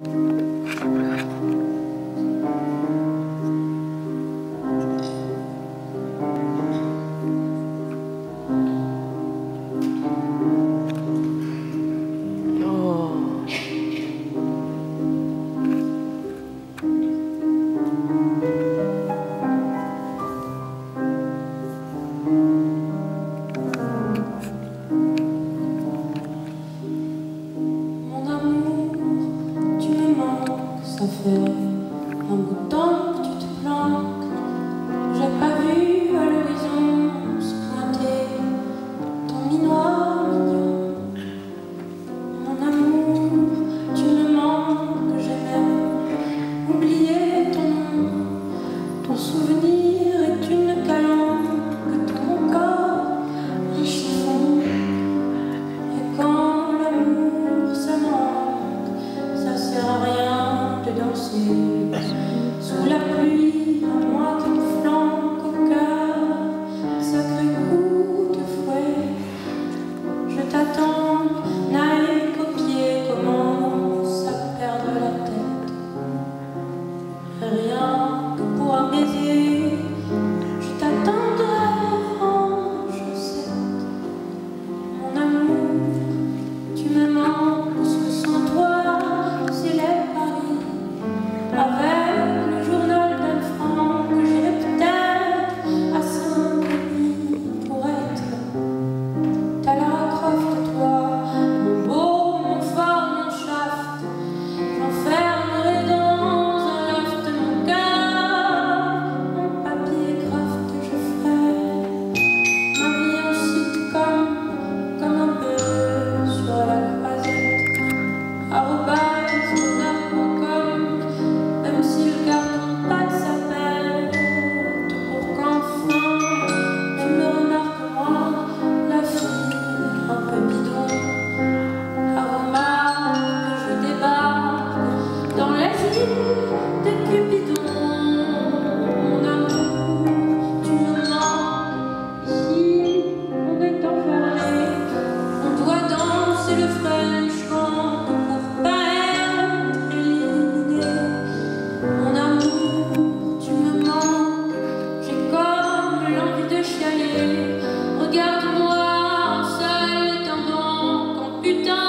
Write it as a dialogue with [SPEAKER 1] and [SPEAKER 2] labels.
[SPEAKER 1] ça fait un putain.